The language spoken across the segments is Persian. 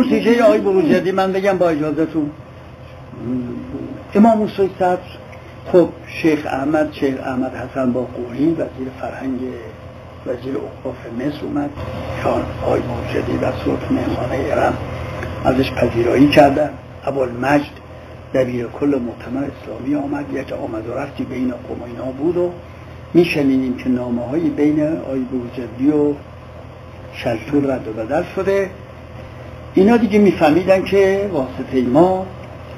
اون تیکه آقای بروجردی من بگم با اجازهتون امام موسی صدر خب شیخ احمد شیخ احمد حسن با قوری وزیر فرهنگ وزیر اوقاف مصر اومد. شان آقای مرشدی و صورت مهمانه ایران ازش پذیرایی کردن مجد دبیر کل معتمر اسلامی آمد. یک آمد و رفتی بین قوم اینا بود و میشنیدیم که نامه هایی بین آی بروجردی و شلطور رد و بدل شده. اینا دیگه میفهمیدن که واسطه ما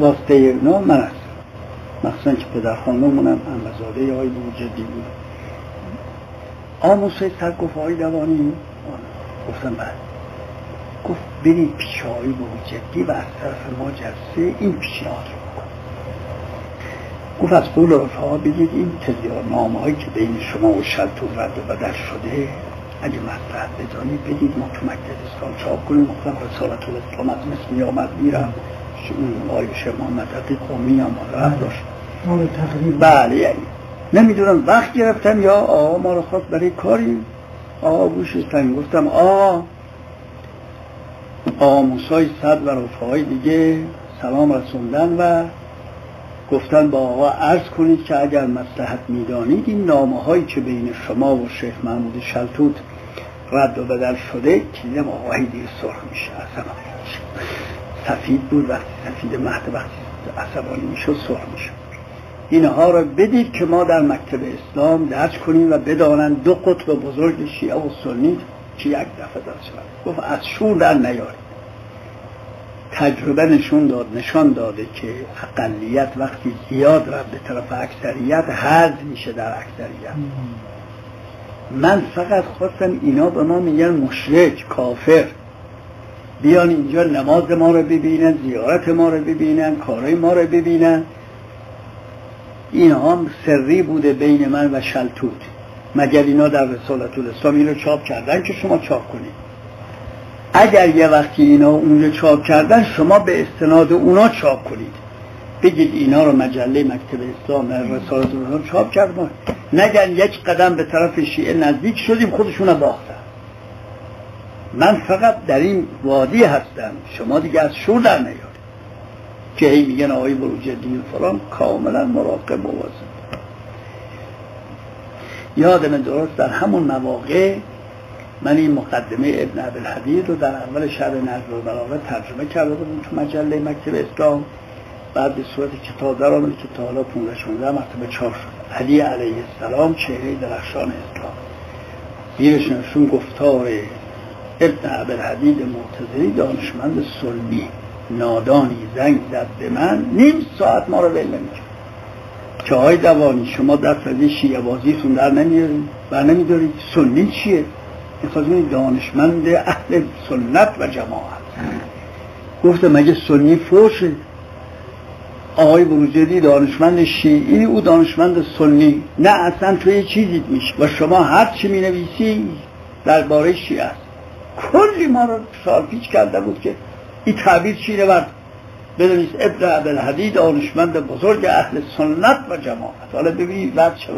واسطه اینا من است. مخصوصا که پدر خانمونم انبزاده آی بروجردی بود. آموسه سر گفت آی دوانی گفتم بعد گفت برید پیش آی بروجردی و از طرف ما جلسه این پیشنهاد رو گفت از قول رفاها بگید این تزیار نامه هایی که بین شما و شلطور رد و بدل شده اگه مطرح بدانید بدید ما تو مکتب اسلام چاپ کنیم. مختم رسالت الاسلام از مثل می آمد میرم. آقای شما مدقی قومی هم رفت داشت. بله یعنی. نمی‌دونم وقت گرفتم. یا آقا ما رو خواست برای کاری. آقا گوش گفتم آقا آقا موسای صد و رفاهای دیگه سلام رسوندن و گفتن با آقا عرض کنید که اگر مسلحت می‌دانید این نامه هایی که بین شما و شیخ محمود شلتوت رد و بدل شده کلیم آقایی دیر سرخ میشه عصبانی سفید بود وقتی سفید مهد وقتی عصبانی میشه سرخ میشه اینها را بدید که ما در مکتب اسلام درج کنیم و بدانند دو قطب بزرگ شیعه و سنی که یک دفعه دست شد گفت از شور در نیارید. تجربه نشون داد نشان داده که اقلیت وقتی زیاد رفت به طرف اکثریت حد میشه در اکثریت. من فقط خواستم اینا به ما میگن مشرک کافر. بیان اینجا نماز ما رو ببینن زیارت ما رو ببینن کارهای ما رو ببینن. این هم سری بوده بین من و شلتوت. مگر اینا در رسالت الاسلام این رو چاپ کردن که شما چاپ کنید؟ اگر یه وقتی اینا اونجا چاپ کردن شما به استناد اونا چاپ کنید. بگید اینا رو مجله مکتب اسلام رسالت الاسلام چاپ کردن نگن یک قدم به طرف شیعه نزدیک شدیم خودشون رو باختن. من فقط در این وادی هستم. شما دیگه از شور در نیار که هی میگن آقای بروجردی فلان کاملا مراقب مواظب یادم درست در همون مواقع من این مقدمه ابن عبدالحدید رو در اول شهر نجم و بلاغه ترجمه کرده بودم تو مجله مکتب اسلام. بعد به صورت کتاب در آمد که تا حالا 15 16 مرتبه چاپ شد. علی علیه السلام چهره درخشان اسلام زیرش نشون گفتار ابن عبدالحدید معتزلی دانشمند سلمی. نادانی زنگ زد به من نیم ساعت ما رو ول نمی‌کرد که های دوانی شما دست از شیعه بازیتون در نمیارید و نمیدارید. سنی چیه؟ این دانشمند اهل سنت و جماعت. گفته مگه سنی فوشه؟ آقای بروجردی دانشمند شیعی او دانشمند سنی. نه اصلا توی چیزی میشه و شما هر چی می نویسی درباره شیعه است. کلی ما رو سال پیچ کرده بود که این تعبیر چی بر بدونید ابن عبدالحدید دانشمند بزرگ اهل سنت و جماعت. حالا ببینید بعد چه